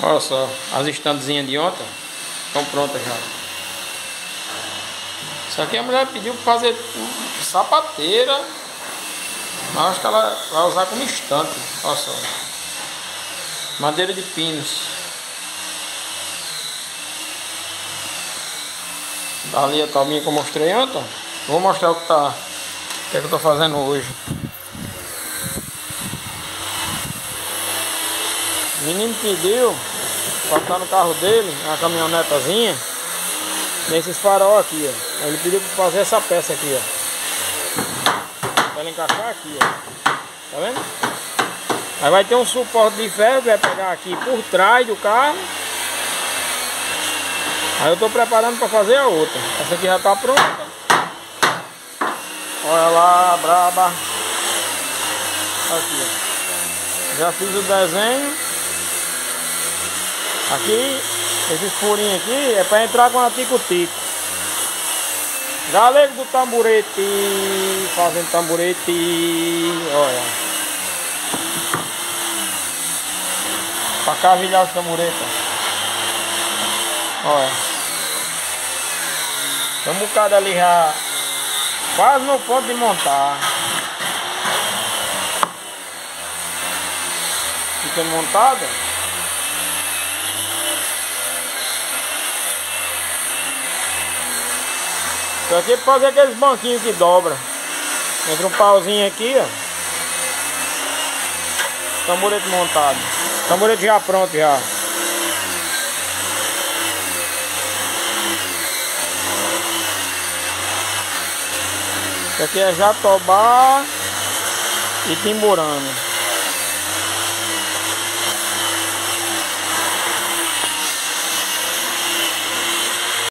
Olha só, as estandezinhas de ontem estão prontas já. Isso aqui a mulher pediu para fazer sapateira. Mas acho que ela vai usar como estante. Olha só. Madeira de pinos. Ali a talminha que eu mostrei ontem. Vou mostrar o que tá. O que, é que eu tô fazendo hoje. Menino pediu pra estar no carro dele, uma caminhonetazinha, nesses farol aqui, ó. Ele pediu pra fazer essa peça aqui, ó. Pra ele encaixar aqui, ó. Tá vendo? Aí vai ter um suporte de ferro que vai pegar aqui por trás do carro. Aí eu tô preparando para fazer a outra. Essa aqui já tá pronta. Olha lá, braba. Aqui, ó. Já fiz o desenho. Aqui, esses furinhos aqui é para entrar com a tico-tico. Galego do tamborete, fazendo tamborete, olha. Para cavilhar os tamboretes. Olha. Tem um bocado ali já, quase no ponto de montar. Fica montado. É pra fazer aqueles banquinhos que dobra. Entra um pauzinho aqui, ó. Tamborete montado. Tamborete já pronto já. Isso aqui é Jatobá e Timburano.